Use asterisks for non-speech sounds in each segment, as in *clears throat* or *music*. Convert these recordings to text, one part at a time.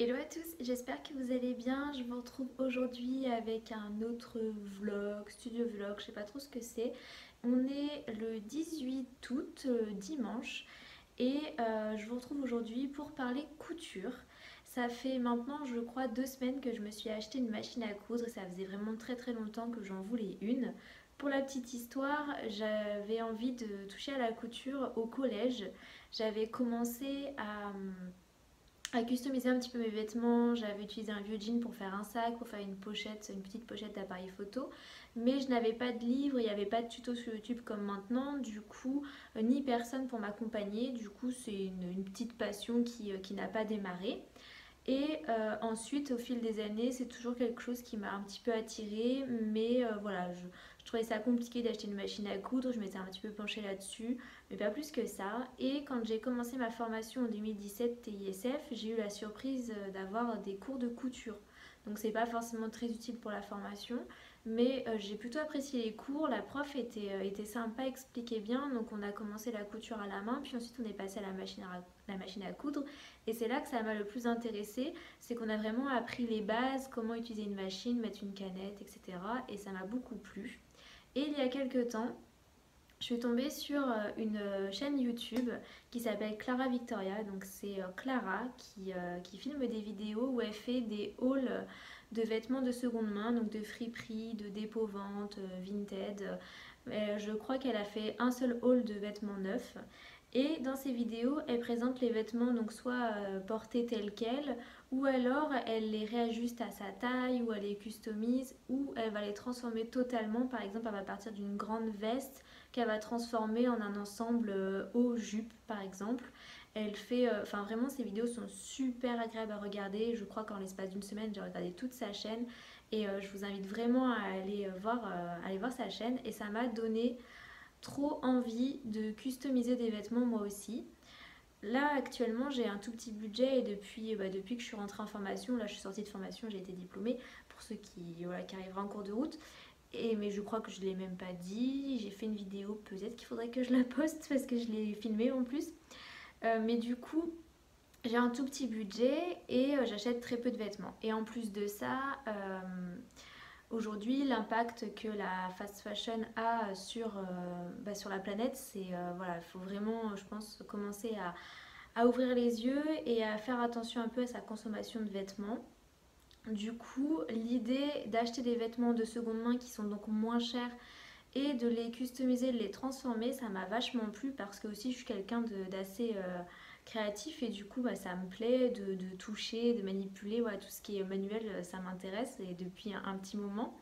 Hello à tous, j'espère que vous allez bien. Je vous retrouve aujourd'hui avec un autre vlog, studio vlog, je sais pas trop ce que c'est. On est le 18 août, euh, dimanche, et euh, je vous retrouve aujourd'hui pour parler couture. Ça fait maintenant, je crois, deux semaines que je me suis acheté une machine à coudre. Ça faisait vraiment très très longtemps que j'en voulais une. Pour la petite histoire, j'avais envie de toucher à la couture au collège. J'avais commencé à à customiser un petit peu mes vêtements. J'avais utilisé un vieux jean pour faire un sac, pour faire une pochette, une petite pochette d'appareil photo. Mais je n'avais pas de livre, il n'y avait pas de tuto sur YouTube comme maintenant. Du coup, euh, ni personne pour m'accompagner. Du coup, c'est une, petite passion qui, euh, qui n'a pas démarré. Et euh, ensuite, au fil des années, c'est toujours quelque chose qui m'a un petit peu attirée. Mais voilà, je, je trouvais ça compliqué d'acheter une machine à coudre, je m'étais un petit peu penchée là-dessus, pas plus que ça. Et quand j'ai commencé ma formation en 2017 TISF, j'ai eu la surprise euh, d'avoir des cours de couture. Donc c'est pas forcément très utile pour la formation, mais euh, j'ai plutôt apprécié les cours. La prof était, euh, était sympa, expliquait bien. Donc on a commencé la couture à la main, puis ensuite on est passé à la machine à, la machine à coudre. Et c'est là que ça m'a le plus intéressé, c'est qu'on a vraiment appris les bases, comment utiliser une machine, mettre une canette, etc. Et ça m'a beaucoup plu. Et il y a quelques temps, je suis tombée sur euh, une chaîne YouTube qui s'appelle Clara Victoria. Donc c'est euh, Clara qui, euh, qui, filme des vidéos où elle fait des hauls de vêtements de seconde main, donc de friperie, de dépôt-vente, vintage. Je crois qu'elle a fait un seul haul de vêtements neufs. Et dans ces vidéos, elle présente les vêtements donc soit portés tels quels, ou alors elle les réajuste à sa taille, ou elle les customise, ou elle va les transformer totalement. Par exemple, elle va partir d'une grande veste qu'elle va transformer en un ensemble euh, haut jupe, par exemple. Elle fait, euh, enfin vraiment, ces vidéos sont super agréables à regarder. Je crois qu'en l'espace d'une semaine, j'ai regardé toute sa chaîne et euh, je vous invite vraiment à aller voir, sa chaîne. Et ça m'a donné trop envie de customiser des vêtements moi aussi. Là actuellement j'ai un tout petit budget et depuis, bah, depuis que je suis rentrée en formation, là je suis sortie de formation, j'ai été diplômée pour ceux qui, voilà, qui en cours de route. Mais je crois que je ne l'ai même pas dit, j'ai fait une vidéo, peut-être qu'il faudrait que je la poste parce que je l'ai filmée en plus. Euh, mais du coup j'ai un tout petit budget et euh, j'achète très peu de vêtements. Et en plus de ça, euh, aujourd'hui l'impact que la fast fashion a sur, bah, sur la planète, c'est voilà, il faut vraiment je pense commencer à à ouvrir les yeux et à faire attention un peu à sa consommation de vêtements. Du coup, l'idée d'acheter des vêtements de seconde main qui sont donc moins chers et de les customiser, de les transformer, ça m'a vachement plu parce que aussi je suis quelqu'un d'assez euh, créatif et du coup bah, ça me plaît de, toucher, de manipuler, tout ce qui est manuel ça m'intéresse et depuis un, petit moment.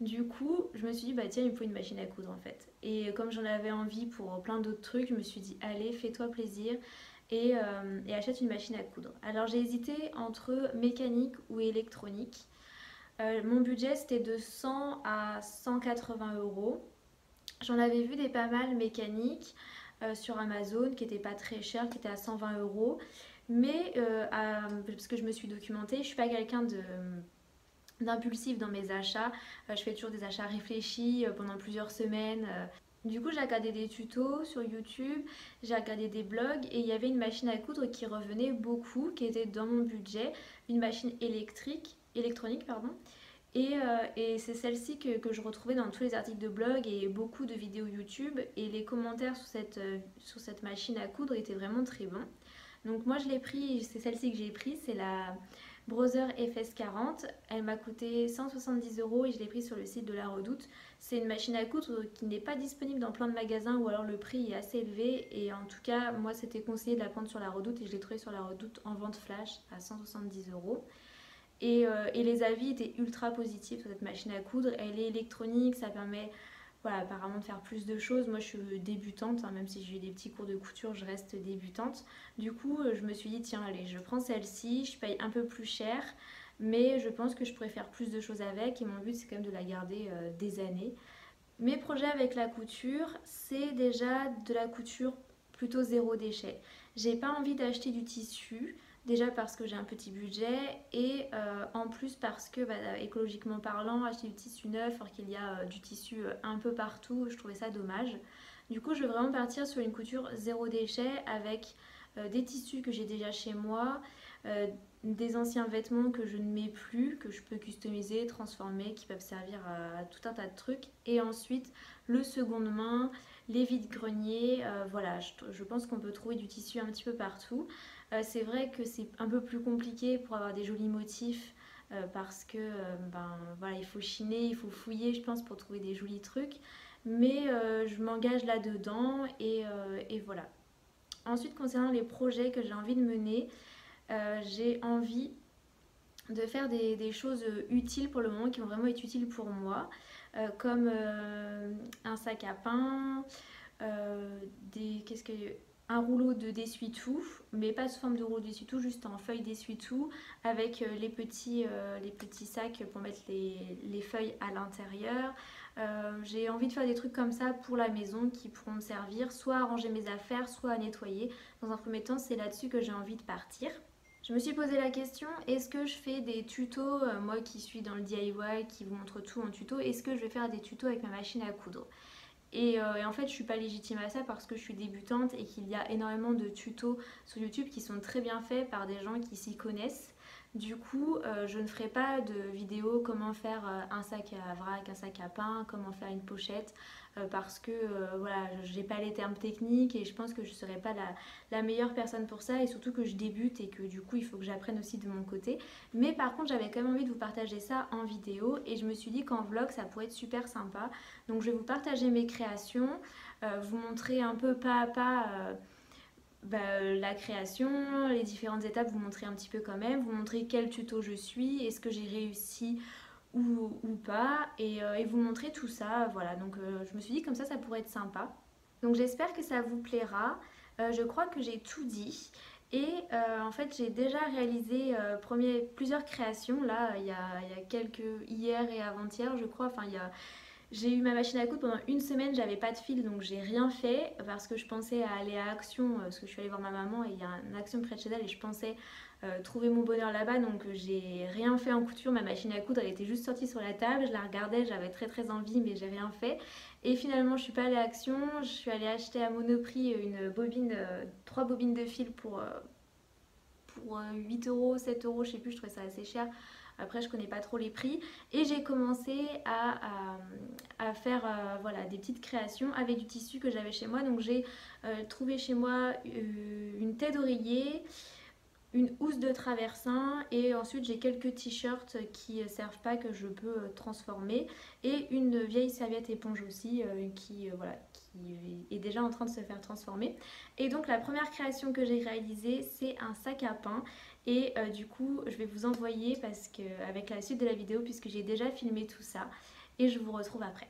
Du coup, je me suis dit, bah tiens, il me faut une machine à coudre en fait. Et comme j'en avais envie pour plein d'autres trucs, je me suis dit, allez, fais-toi plaisir. Euh, et, achète une machine à coudre. Alors j'ai hésité entre mécanique ou électronique. Euh, mon budget c'était de 100 à 180 euros. J'en avais vu des pas mal mécaniques euh, sur Amazon qui n'étaient pas très chers, qui étaient à 120 euros. Mais parce que je me suis documentée, je suis pas quelqu'un de d'impulsif dans mes achats. je fais toujours des achats réfléchis pendant plusieurs semaines. Du coup, j'ai regardé des tutos sur YouTube, j'ai regardé des blogs et il y avait une machine à coudre qui revenait beaucoup, qui était dans mon budget, une machine électrique, électronique pardon. Et, euh, c'est celle-ci que, je retrouvais dans tous les articles de blog et beaucoup de vidéos YouTube. Et les commentaires sur cette, euh, machine à coudre étaient vraiment très bons. Donc moi je l'ai pris, c'est celle-ci que j'ai pris, c'est la Brother FS40. Elle m'a coûté 170 euros et je l'ai pris sur le site de la Redoute. C'est une machine à coudre qui n'est pas disponible dans plein de magasins ou alors le prix est assez élevé. Et en tout cas, moi c'était conseillé de la prendre sur la Redoute et je l'ai trouvée sur la Redoute en vente flash à 170 euros. Et, euh, et les avis étaient ultra positifs sur cette machine à coudre. Elle est électronique, ça permet voilà, apparemment de faire plus de choses. Moi, je suis débutante, hein, même si j'ai eu des petits cours de couture, je reste débutante. Du coup, euh, je me suis dit, tiens, allez, je prends celle-ci, je paye un peu plus cher, mais je pense que je pourrais faire plus de choses avec. Et mon but, c'est quand même de la garder euh, des années. Mes projets avec la couture, c'est déjà de la couture plutôt zéro déchet. J'ai pas envie d'acheter du tissu. Déjà parce que j'ai un petit budget et euh, en plus parce que bah, écologiquement parlant, acheter du tissu neuf alors qu'il y a euh, du tissu euh, un peu partout, je trouvais ça dommage. Du coup, je vais vraiment partir sur une couture zéro déchet avec des tissus que j'ai déjà chez moi, des anciens vêtements que je ne mets plus, que je peux customiser, transformer, qui peuvent servir à, tout un tas de trucs. Et ensuite, le seconde main, les vides-greniers, voilà, je, pense qu'on peut trouver du tissu un petit peu partout. C'est vrai que c'est un peu plus compliqué pour avoir des jolis motifs parce que ben voilà, il faut chiner, il faut fouiller, je pense, pour trouver des jolis trucs mais euh, je m'engage là-dedans euh, et, voilà. Ensuite, concernant les projets que j'ai envie de mener, euh, j'ai envie de faire des, choses utiles pour le moment, qui vont vraiment être utiles pour moi, comme un sac à pain, des, qu'est-ce que, un rouleau de d'essuie-tout, mais pas sous forme de rouleau d'essuie-tout, juste en feuille d'essuie-tout, avec les petits, les petits sacs pour mettre les, les feuilles à l'intérieur, euh, j'ai envie de faire des trucs comme ça pour la maison qui pourront me servir soit à ranger mes affaires, soit à nettoyer. Dans un premier temps, c'est là-dessus que j'ai envie de partir. Je me suis posé la question, est-ce que je fais des tutos, euh, moi qui suis dans le DIY, qui vous montre tout en tuto, est-ce que je vais faire des tutos avec ma machine à coudre? Et, euh, et, en fait, je suis pas légitime à ça parce que je suis débutante et qu'il y a énormément de tutos sur YouTube qui sont très bien faits par des gens qui s'y connaissent. Du coup, euh, je ne ferai pas de vidéo comment faire euh, un sac à vrac, un sac à pain, comment faire une pochette, euh, parce que voilà, j'ai pas les termes techniques et je pense que je ne serai pas la, meilleure personne pour ça et surtout que je débute et que du coup il faut que j'apprenne aussi de mon côté. Mais par contre, j'avais quand même envie de vous partager ça en vidéo et je me suis dit qu'en vlog ça pourrait être super sympa. Donc je vais vous partager mes créations, vous montrer un peu pas à pas bah, la création, les différentes étapes, vous montrer un petit peu quand même, vous montrer quel tuto je suis, est-ce que j'ai réussi ou, pas, euh, et, vous montrer tout ça. Voilà, donc euh, je me suis dit comme ça, ça pourrait être sympa. Donc j'espère que ça vous plaira. Euh, je crois que j'ai tout dit. Et en fait, j'ai déjà réalisé plusieurs créations. Là, il y, a, il y a quelques hier et avant-hier, je crois. Enfin, il y a j'ai eu ma machine à coudre pendant une semaine, j'avais pas de fil donc j'ai rien fait parce que je pensais à aller à Action, euh, parce que je suis allée voir ma maman et il y a une Action près de chez elle et je pensais euh, trouver mon bonheur là-bas donc euh, j'ai rien fait en couture. Ma machine à coudre elle était juste sortie sur la table, je la regardais, j'avais très très envie mais j'ai rien fait. Et finalement je suis pas allée à Action, je suis allée acheter à Monoprix une bobine, trois bobines de fil pour, pour 8 euros, 7 euros, je sais plus, je trouvais ça assez cher après, je connais pas trop les prix. Et j'ai commencé à, à, faire euh, voilà, des petites créations avec du tissu que j'avais chez moi. Donc j'ai euh, trouvé chez moi euh, une tête d'oreiller, une housse de traversin et ensuite j'ai quelques t-shirts qui servent pas que je peux transformer et une vieille serviette éponge aussi qui, voilà, qui est déjà en train de se faire transformer. Et donc la première création que j'ai réalisée c'est un sac à pain et euh, du coup, je vais vous envoyer parce que avec la suite de la vidéo puisque j'ai déjà filmé tout ça et je vous retrouve après.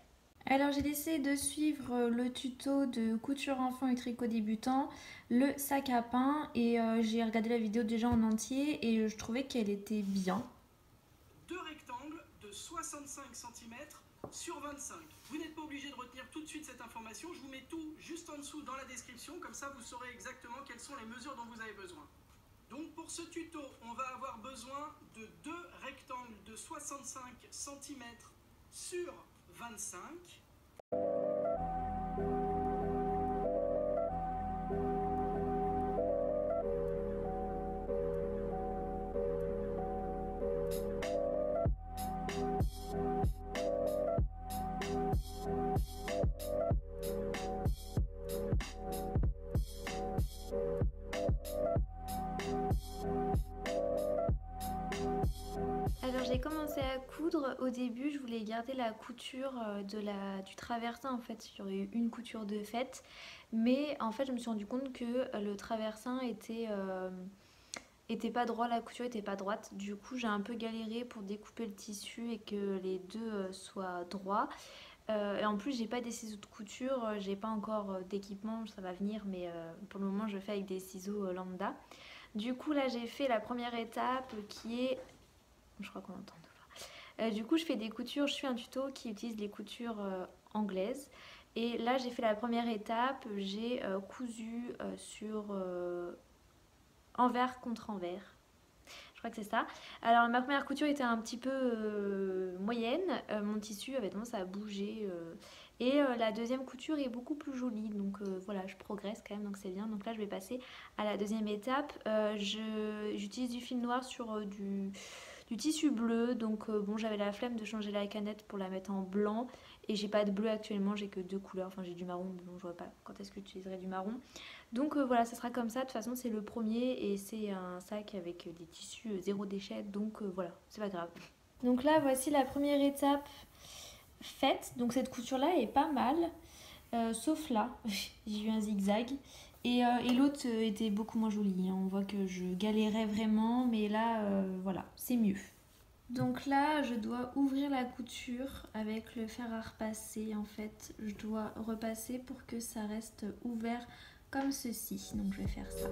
Alors j'ai décidé de suivre le tuto de couture enfant et tricot débutant, le sac à pain et euh, j'ai regardé la vidéo déjà en entier et je trouvais qu'elle était bien. Deux rectangles de 65 cm sur 25. Vous n'êtes pas obligé de retenir tout de suite cette information, je vous mets tout juste en dessous dans la description, comme ça vous saurez exactement quelles sont les mesures dont vous avez besoin. Donc pour ce tuto, on va avoir besoin de deux rectangles de 65 cm sur 25. Au début, je voulais garder la couture euh, de la, du traversin en fait sur une couture de fête. Mais en fait, je me suis rendu compte que euh, le traversin était, euh, était pas droit, la couture était pas droite. Du coup, j'ai un peu galéré pour découper le tissu et que les deux soient droits. et en plus, j'ai pas des ciseaux de couture, j'ai pas encore d'équipement, ça va venir, mais pour le moment, je fais avec des ciseaux lambda. Du coup, là, j'ai fait la première étape qui est. Je crois qu'on entend. Euh, du coup, je fais des coutures, je suis un tuto qui utilise les coutures euh, anglaises. Et là, j'ai fait la première étape, j'ai euh, cousu sur envers contre envers. Je crois que c'est ça. Alors ma première couture était un petit peu moyenne. mon tissu avait tendance à bouger Et la deuxième couture est beaucoup plus jolie. Donc voilà, je progresse quand même, donc c'est bien. Donc là, je vais passer à la deuxième étape. J'utilise du fil noir sur du, du, tissu bleu. Donc bon, j'avais la flemme de changer la canette pour la mettre en blanc. Et j'ai pas de bleu actuellement, j'ai que deux couleurs. Enfin, j'ai du marron, mais bon, je vois pas quand est-ce que j'utiliserai du marron. Donc voilà, ça sera comme ça. De toute façon, c'est le premier et c'est un sac avec des tissus zéro déchet. Donc voilà, c'est pas grave. Donc là, voici la première étape faite. Donc cette couture-là est pas mal. Euh, sauf là, *laughs* j'ai eu un zigzag. Et, euh, et l'autre était beaucoup moins jolie. Hein. On voit que je galérais vraiment. Mais là, euh, voilà, c'est mieux. Donc là, je dois ouvrir la couture avec le fer à repasser. En fait, je dois repasser pour que ça reste ouvert comme ceci. Donc je vais faire ça.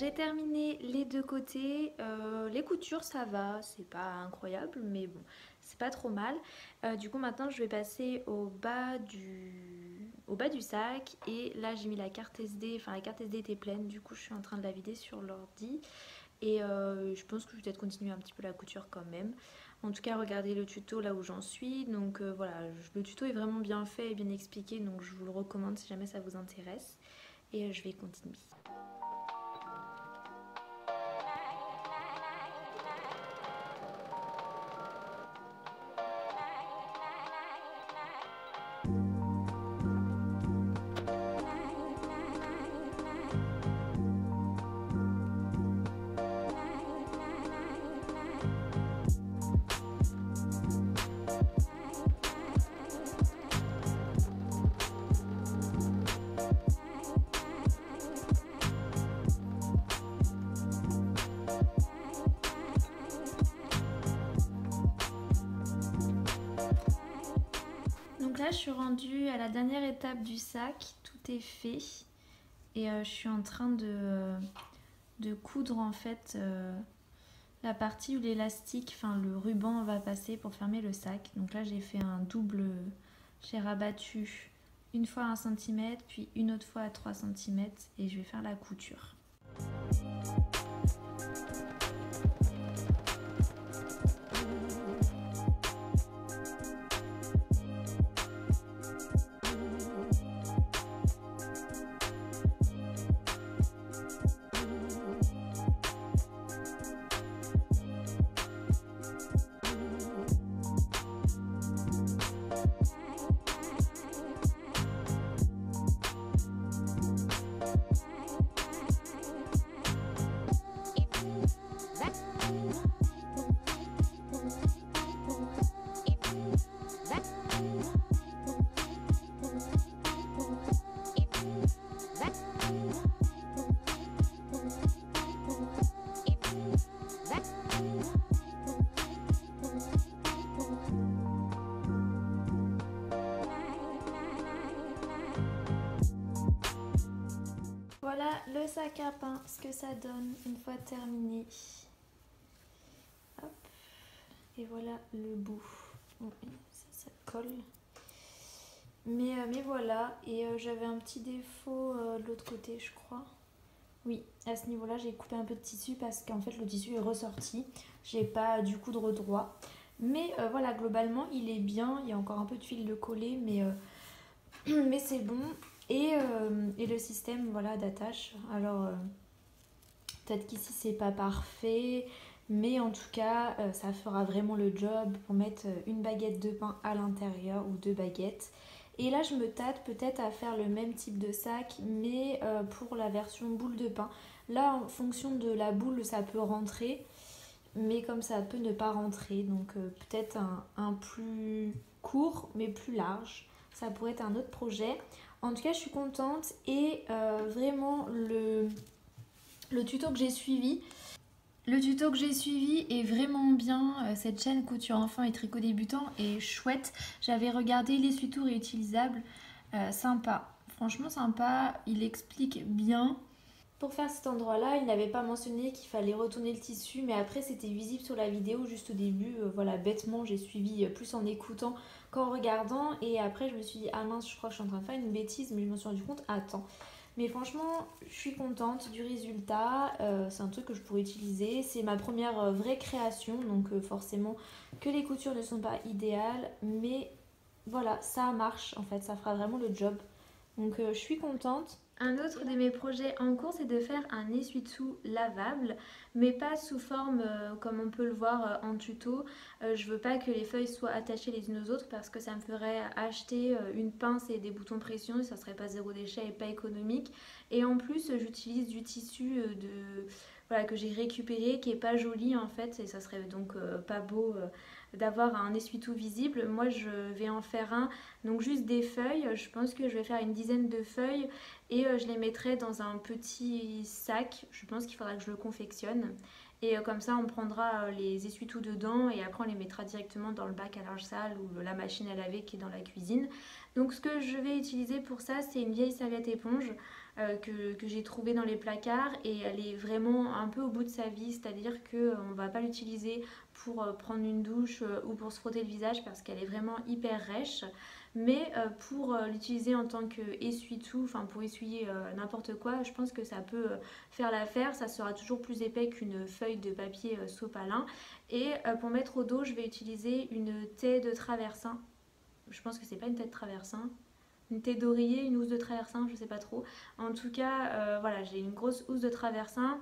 J'ai terminé les deux côtés. Euh, les coutures, ça va, c'est pas incroyable, mais bon, c'est pas trop mal. Euh, du coup, maintenant, je vais passer au bas du, au bas du sac. Et là, j'ai mis la carte SD, enfin, la carte SD était pleine, du coup, je suis en train de la vider sur l'ordi. Et euh, je pense que je vais peut-être continuer un petit peu la couture quand même. En tout cas, regardez le tuto là où j'en suis. Donc voilà, le tuto est vraiment bien fait et bien expliqué, donc je vous le recommande si jamais ça vous intéresse. Et je vais continuer. Suis rendue à la dernière étape du sac. Tout est fait. Et euh, je suis en train de, de coudre en fait euh, la partie où l'élastique, enfin le ruban va passer pour fermer le sac. Donc là, j'ai fait un double. J'ai rabattu une fois à 1 cm, puis une autre fois à 3 cm. Et je vais faire la couture. Sac ce que ça donne une fois terminé. Et voilà le bout. ça, colle. Mais, euh, mais voilà, et euh, j'avais un petit défaut euh, de l'autre côté, je crois. Oui, à ce niveau-là, j'ai coupé un peu de tissu parce qu'en fait, le tissu est ressorti. J'ai pas du coudre droit. Mais voilà, globalement, il est bien. Il y a encore un peu de fil de coller, mais, *clears throat* mais c'est bon. Euh, et, le système voilà, d'attache. Alors, euh, peut-être qu'ici, c'est pas parfait, mais en tout cas, euh, ça fera vraiment le job pour mettre une baguette de pain à l'intérieur ou deux baguettes. Et là, je me tâte peut-être à faire le même type de sac, mais pour la version boule de pain. Là, en fonction de la boule, ça peut rentrer, mais comme ça peut ne pas rentrer. Donc peut-être un, un, plus court, mais plus large. Ça pourrait être un autre projet. En tout cas, je suis contente et euh, vraiment le, le tuto que j'ai suivi Le tuto que j'ai suivi est vraiment bien. Euh, cette chaîne couture enfant et tricot débutant est chouette. J'avais regardé l'essuie-tout réutilisable. Euh, sympa. Franchement sympa. Il explique bien. Pour faire cet endroit-là, il n'avait pas mentionné qu'il fallait retourner le tissu, mais après c'était visible sur la vidéo juste au début. Voilà, bêtement, j'ai suivi plus en écoutant qu'en regardant. Et après, je me suis dit, ah mince, je crois que je suis en train de faire une bêtise, mais je me suis rendu compte, attends. Mais franchement, je suis contente du résultat. Euh, c'est un truc que je pourrais utiliser. C'est ma première euh, vraie création, donc euh, forcément que les coutures ne sont pas idéales. Mais voilà, ça marche en fait, ça fera vraiment le job. Donc je suis contente. Un autre de mes projets en cours, c'est de faire un essuie-tout lavable, mais pas sous forme euh, comme on peut le voir euh, en tuto. Euh, je veux pas que les feuilles soient attachées les unes aux autres parce que ça me ferait acheter une pince et des boutons pression ça serait pas zéro déchet et pas économique. Et en plus, j'utilise du tissu que j'ai récupéré qui est pas joli en fait et ça serait donc pas beau d'avoir un essuie-tout visible. Moi, je vais en faire un, donc juste des feuilles. Je pense que je vais faire une dizaine de feuilles et euh, je les mettrai dans un petit sac. Je pense qu'il faudra que je le confectionne. Et euh, comme ça, on prendra euh, les essuie-tout dedans et après on les mettra directement dans le bac à linge sale ou la machine à laver qui est dans la cuisine. Donc ce que je vais utiliser pour ça, c'est une vieille serviette éponge que, que j'ai trouvée dans les placards et elle est vraiment un peu au bout de sa vie, c'est-à-dire qu'on ne va pas l'utiliser pour prendre une douche ou pour se frotter le visage parce qu'elle est vraiment hyper rêche mais euh, pour euh, l'utiliser en tant qu'essuie-tout, enfin pour essuyer euh, n'importe quoi, je pense que ça peut faire l'affaire. Ça sera toujours plus épais qu'une feuille de papier sopalin. Et pour mettre au dos, je vais utiliser une thé de traversin. Je pense que c'est pas une thé de traversin une thé d'oreiller, une housse de traversin, je sais pas trop. En tout cas, voilà, j'ai une grosse housse de traversin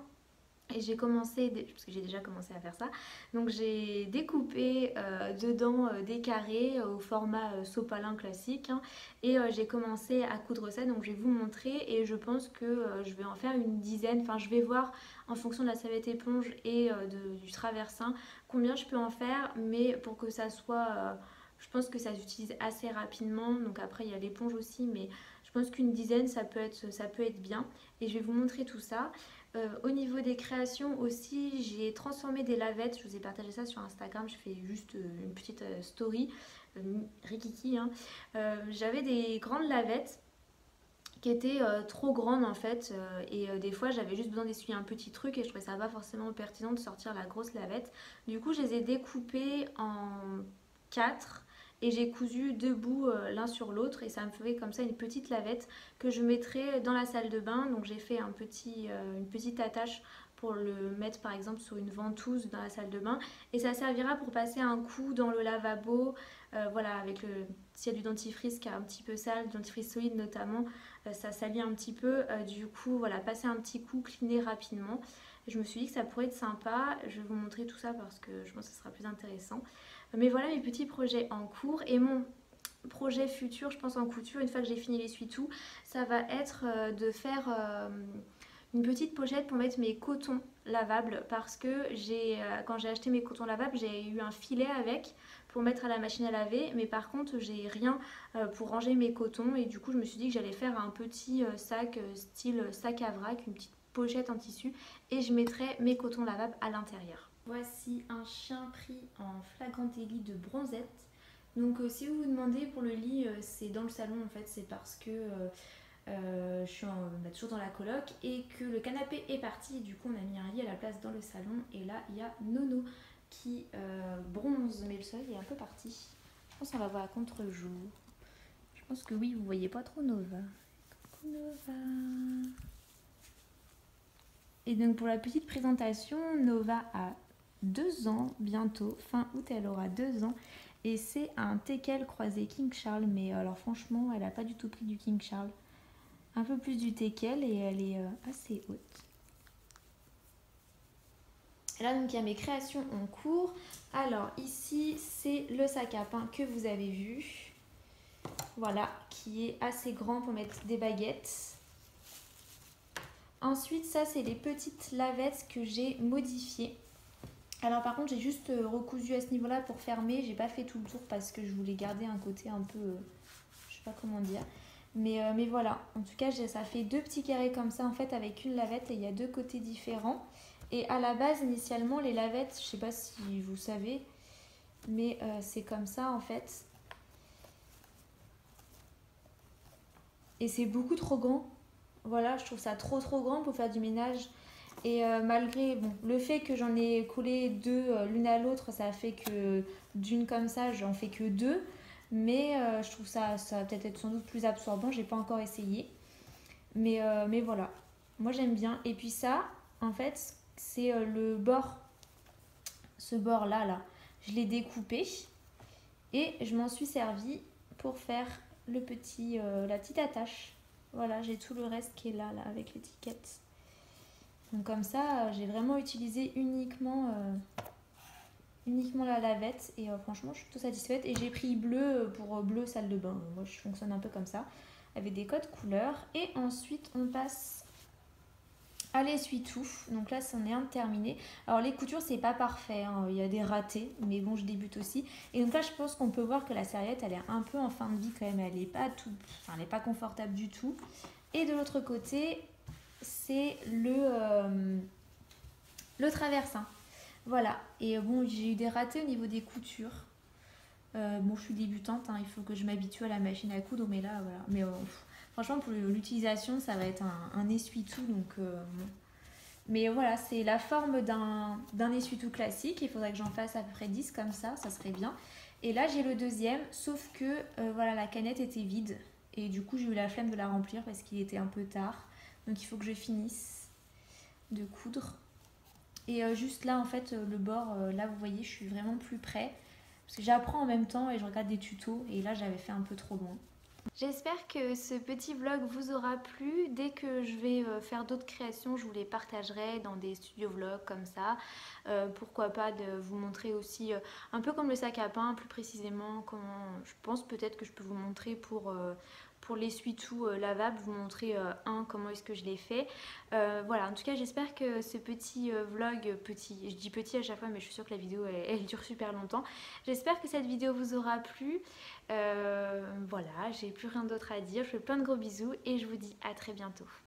et j'ai commencé, parce que j'ai déjà commencé à faire ça, donc j'ai découpé euh, dedans euh, des carrés au format euh, sopalin classique hein, et j'ai commencé à coudre ça, donc je vais vous montrer et je pense que je vais en faire une dizaine, enfin je vais voir en fonction de la serviette éponge et du traversin combien je peux en faire, mais pour que ça soit, je pense que ça s'utilise assez rapidement, donc après il y a l'éponge aussi, mais je pense qu'une dizaine ça peut, être, ça peut être bien. Et je vais vous montrer tout ça. Euh, au niveau des créations aussi, j'ai transformé des lavettes. Je vous ai partagé ça sur Instagram. Je fais juste euh, une petite euh, story. Rikiki. Hein. J'avais des grandes lavettes qui étaient trop grandes en fait et des fois j'avais juste besoin d'essuyer un petit truc et je trouvais ça pas forcément pertinent de sortir la grosse lavette. Du coup je les ai découpées en quatre et j'ai cousu deux bouts euh, l'un sur l'autre et ça me ferait comme ça une petite lavette que je mettrai dans la salle de bain. Donc j'ai fait euh, une petite attache pour le mettre par exemple sur une ventouse dans la salle de bain et ça servira pour passer un coup dans le lavabo euh, voilà avec le s'il y a du dentifrice qui est un petit peu sale du dentifrice solide notamment ça salit un petit peu du coup voilà passer un petit coup cleaner rapidement je me suis dit que ça pourrait être sympa. Je vais vous montrer tout ça parce que je pense que ce sera plus intéressant. Mais voilà mes petits projets en cours et mon projet futur, je pense en couture, une fois que j'ai fini l'essuie-tout, ça va être euh, de faire euh, une petite pochette pour mettre mes cotons lavables parce que euh, quand j'ai acheté mes cotons lavables, j'ai eu un filet avec pour mettre à la machine à laver, mais par contre j'ai rien pour ranger mes cotons et du coup je me suis dit que j'allais faire un petit sac style sac à vrac, une petite pochette en tissu et je mettrai mes cotons lavables à l'intérieur. Voici un chien pris en flagrant délit de bronzette. Donc euh, si vous vous demandez pour le lit, euh, c'est dans le salon en fait, c'est parce que euh, je suis toujours dans la coloc et que le canapé est parti. Du coup on a mis un lit à la place dans le salon et là il y a Nono qui bronze mais le soleil est un peu parti. Je pense qu'on va voir à contre-jour. Je pense que oui, vous voyez pas trop Nova. Coucou Nova. Et donc pour la petite présentation, Nova a deux ans bientôt. Fin août, elle aura deux ans. Et c'est un teckel croisé King Charles. Mais alors franchement, elle n'a pas du tout pris du King Charles. Un peu plus du teckel et elle est euh, assez haute. là, donc, il y a mes créations en cours. Alors, ici, c'est le sac à pain que vous avez vu. Voilà, qui est assez grand pour mettre des baguettes. Ensuite, ça, c'est les petites lavettes que j'ai modifiées. Alors par contre j'ai juste euh, recousu à ce niveau-là pour fermer, j'ai pas fait tout le tour parce que je voulais garder un côté un peu, euh, je sais pas comment dire. Mais, euh, mais voilà, en tout cas ça fait deux petits carrés comme ça en fait avec une lavette et il y a deux côtés différents. Et à la base, initialement, les lavettes, je sais pas si vous savez, mais c'est comme ça en fait. Et c'est beaucoup trop grand. Voilà, je trouve ça trop trop grand pour faire du ménage. Et euh, malgré bon, le fait que j'en ai collé deux euh, l'une à l'autre, ça fait que d'une comme ça, j'en fais que deux. Mais je trouve ça, ça va peut-être être sans doute plus absorbant. J'ai pas encore essayé. Mais, mais voilà, moi j'aime bien. Et puis ça, en fait, c'est le bord. Ce bord là, là je l'ai découpé et je m'en suis servi pour faire le petit, euh, la petite attache. Voilà, j'ai tout le reste qui est là, là avec l'étiquette. Donc comme ça, j'ai vraiment utilisé uniquement, euh, uniquement la lavette et euh, franchement, je suis tout satisfaite. Et j'ai pris bleu pour bleu salle de bain. Moi, je fonctionne un peu comme ça, avec des codes couleurs. Et ensuite, on passe à l'essuie-tout. Donc là, c'en est un terminé. Alors les coutures, c'est pas parfait. Hein. Il y a des ratés, mais bon, je débute aussi. Et donc là, je pense qu'on peut voir que la serviette, elle est un peu en fin de vie quand même. Elle n'est pas tout, enfin, elle est pas confortable du tout. Et de l'autre côté, c'est le euh, le traversin. Voilà. Et bon, j'ai eu des ratés au niveau des coutures. Euh, bon, je suis débutante. Hein. Il faut que je m'habitue à la machine à coudre, mais là, voilà. Mais euh, Franchement, pour l'utilisation, ça va être un, essuie-tout. Donc, euh, Mais voilà, c'est la forme d'un essuie-tout classique. Il faudrait que j'en fasse à peu près 10 comme ça, ça serait bien. Et là, j'ai le deuxième, sauf que euh, voilà, la canette était vide. Et du coup, j'ai eu la flemme de la remplir parce qu'il était un peu tard. Donc, il faut que je finisse de coudre. Et euh, juste là, en fait, le bord, là, vous voyez, je suis vraiment plus près. Parce que j'apprends en même temps et je regarde des tutos. Et là, j'avais fait un peu trop loin. J'espère que ce petit vlog vous aura plu. Dès que je vais euh, faire d'autres créations, je vous les partagerai dans des studios vlogs comme ça. Euh, pourquoi pas de vous montrer aussi, euh, un peu comme le sac à pain, plus précisément, comment je pense peut-être que je peux vous montrer pour pour l'essuie-tout euh, lavable, vous montrer euh, un comment est-ce que je l'ai fait. Euh, voilà, en tout cas j'espère que ce petit vlog, petit, je dis petit à chaque fois mais je suis sûre que la vidéo elle, dure super longtemps. J'espère que cette vidéo vous aura plu. voilà, j'ai plus rien d'autre à dire. Je fais plein de gros bisous et je vous dis à très bientôt.